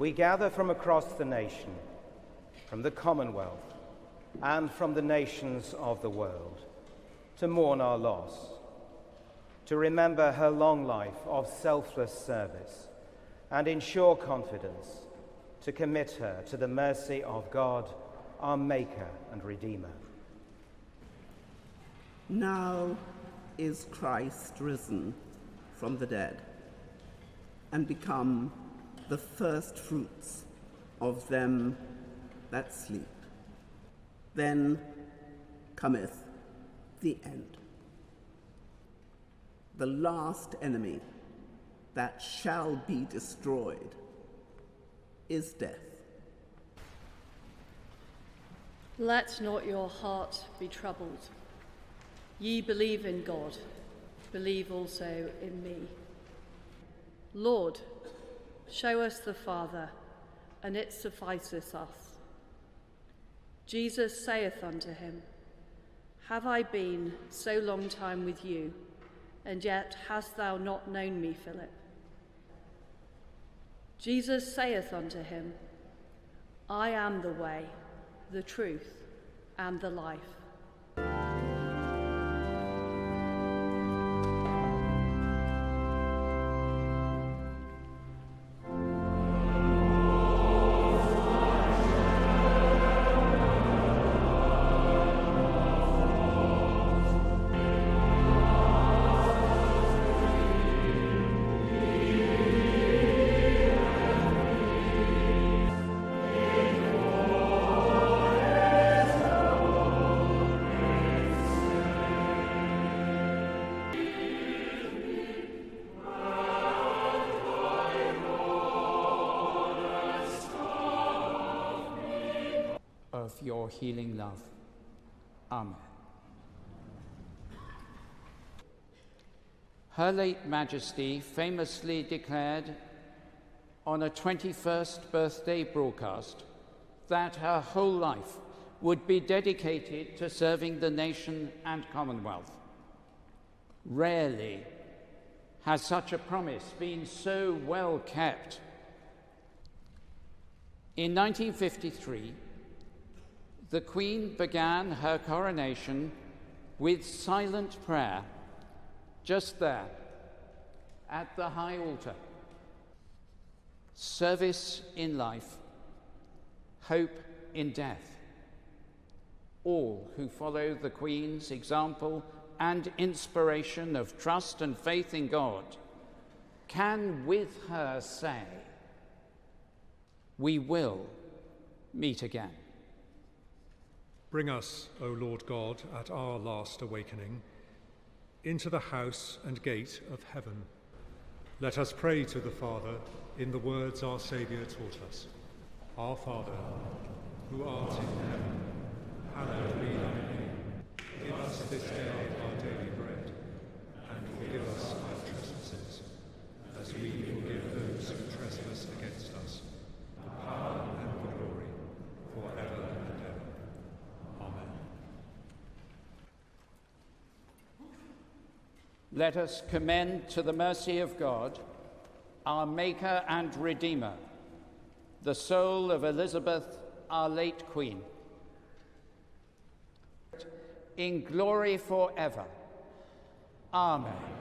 we gather from across the nation, from the Commonwealth, and from the nations of the world to mourn our loss, to remember her long life of selfless service, and in sure confidence to commit her to the mercy of God, our Maker and Redeemer. Now is Christ risen from the dead and become the first fruits of them that sleep. Then cometh the end. The last enemy that shall be destroyed is death. Let not your heart be troubled. Ye believe in God, believe also in me. Lord, show us the Father, and it sufficeth us. Jesus saith unto him, Have I been so long time with you, and yet hast thou not known me, Philip? Jesus saith unto him, I am the way, the truth, and the life. Healing love. Amen. Her late Majesty famously declared on a 21st birthday broadcast that her whole life would be dedicated to serving the nation and Commonwealth. Rarely has such a promise been so well kept. In 1953, the Queen began her coronation with silent prayer just there at the high altar. Service in life, hope in death. All who follow the Queen's example and inspiration of trust and faith in God can with her say, We will meet again. Bring us, O Lord God, at our last awakening, into the house and gate of heaven. Let us pray to the Father in the words our Saviour taught us Our Father, who art in heaven, hallowed be thy name. Give us this day our daily bread, and forgive us our trespasses, as we forgive those who trespass against us. The power and the glory forever and ever. Amen. Let us commend to the mercy of God, our Maker and Redeemer, the soul of Elizabeth, our late Queen. In glory forever. Amen.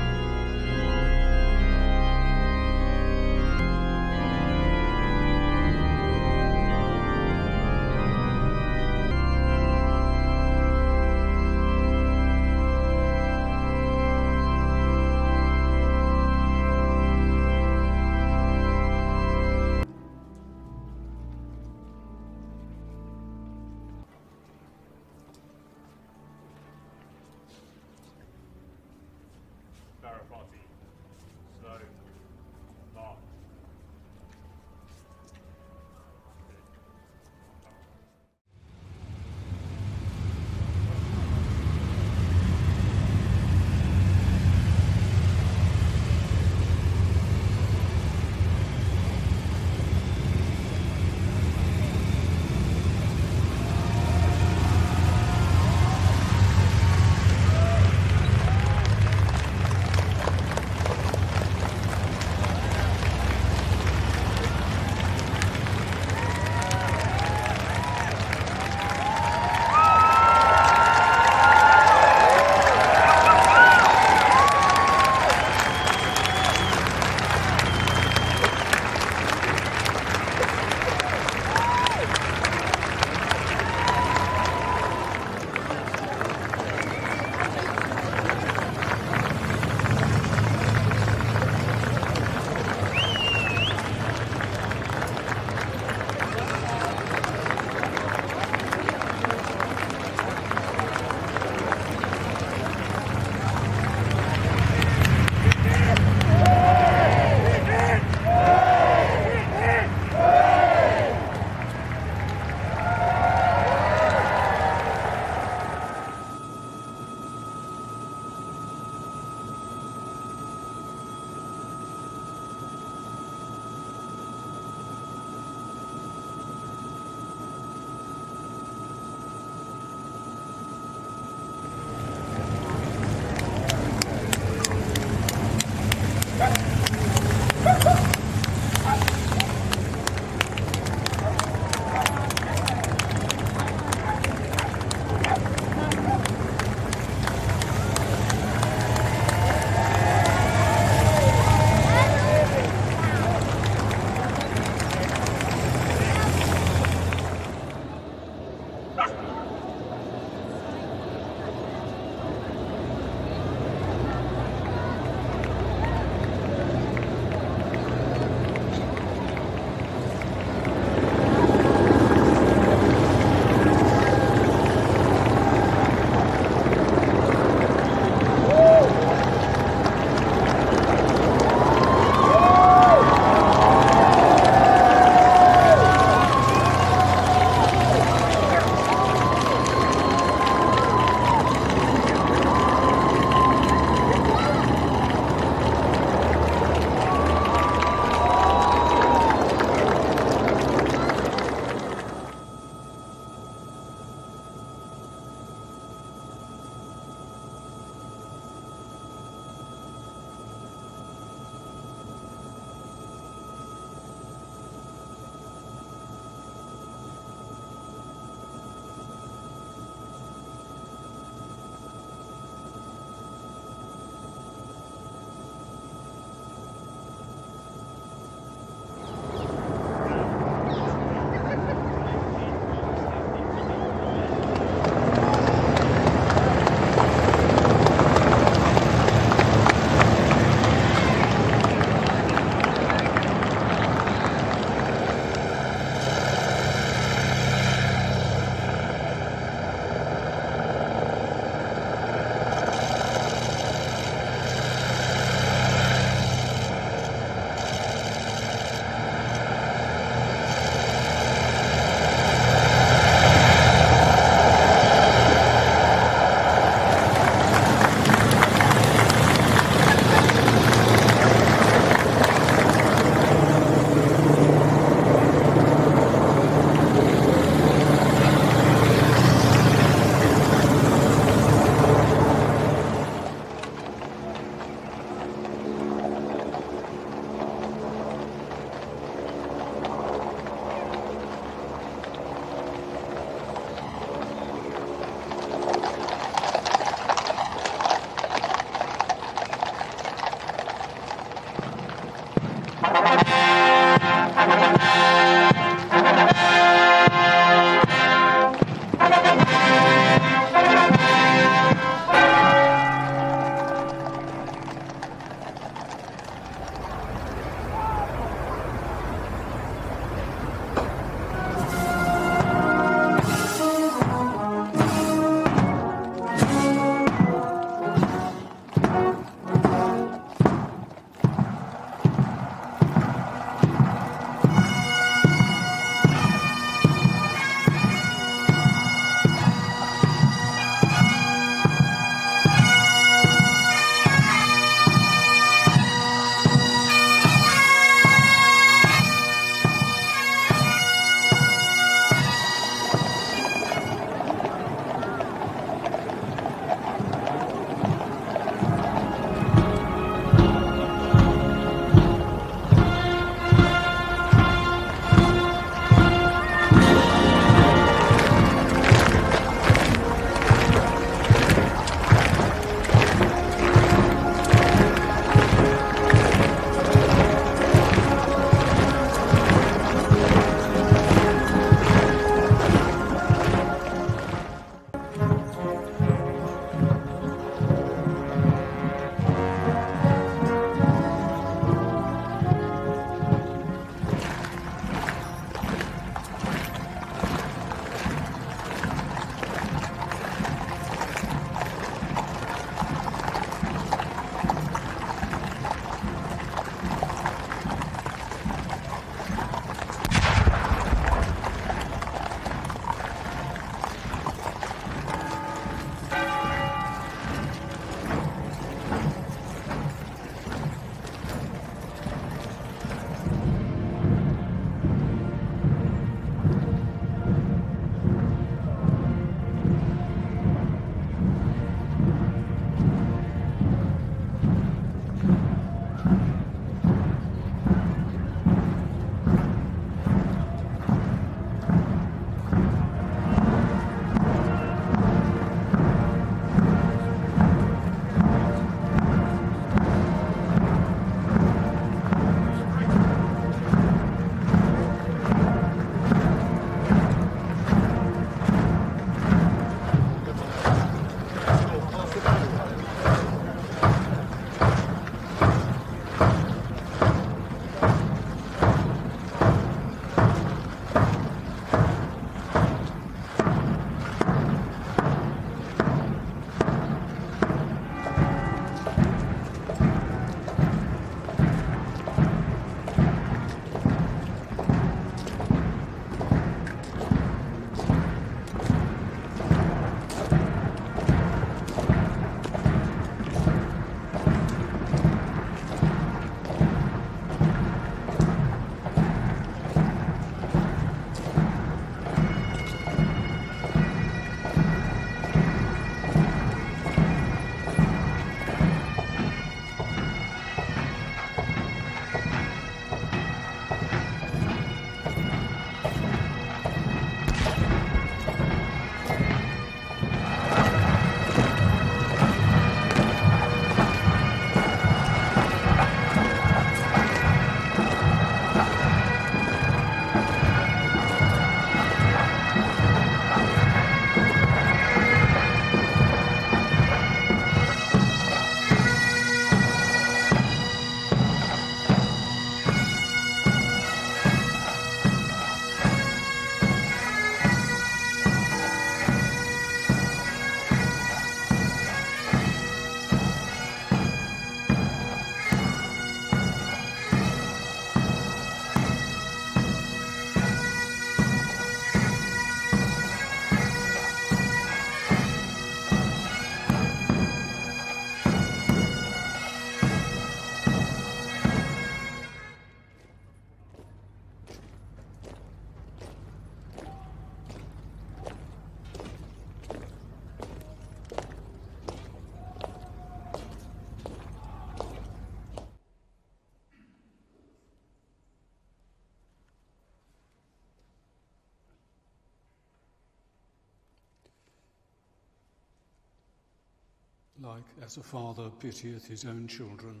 Like as a father pitieth his own children,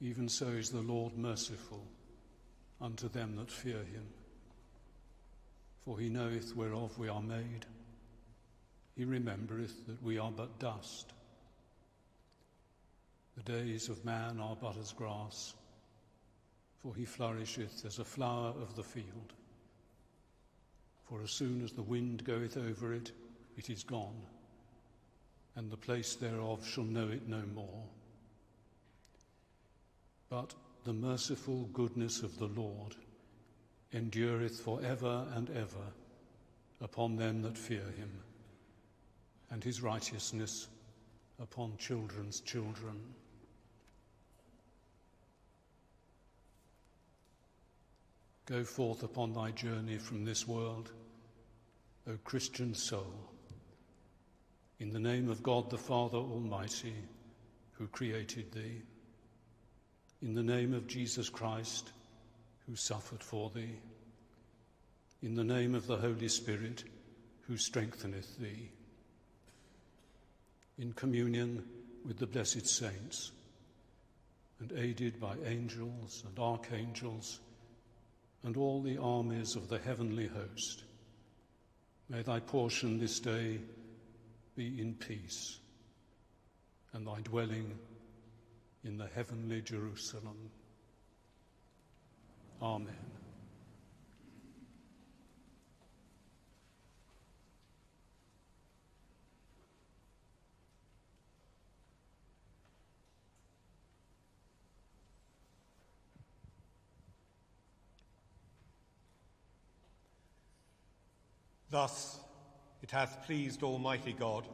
even so is the Lord merciful unto them that fear him. For he knoweth whereof we are made. He remembereth that we are but dust. The days of man are but as grass, for he flourisheth as a flower of the field. For as soon as the wind goeth over it, it is gone, and the place thereof shall know it no more. But the merciful goodness of the Lord endureth for ever and ever upon them that fear him, and his righteousness upon children's children. Go forth upon thy journey from this world, O Christian soul, in the name of God the Father Almighty, who created thee. In the name of Jesus Christ, who suffered for thee, in the name of the Holy Spirit, who strengtheneth thee, in communion with the blessed saints, and aided by angels and archangels and all the armies of the heavenly host, may thy portion this day be in peace, and thy dwelling in the heavenly Jerusalem. Amen. Thus it hath pleased Almighty God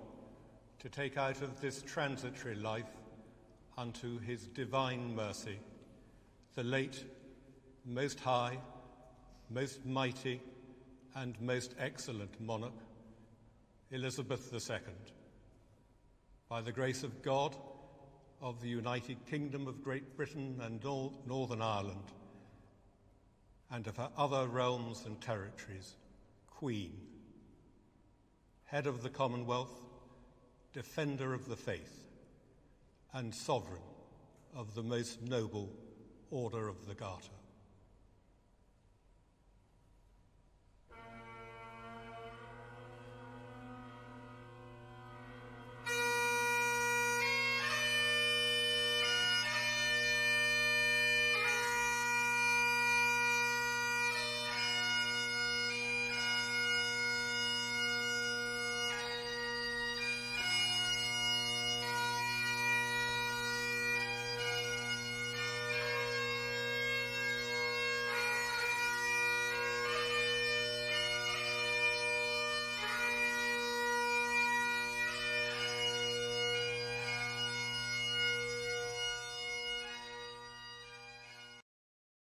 to take out of this transitory life unto his divine mercy, the late, most high, most mighty, and most excellent monarch, Elizabeth II. By the grace of God, of the United Kingdom of Great Britain and Northern Ireland, and of her other realms and territories, Queen, head of the Commonwealth, defender of the faith, and sovereign of the most noble order of the Garter.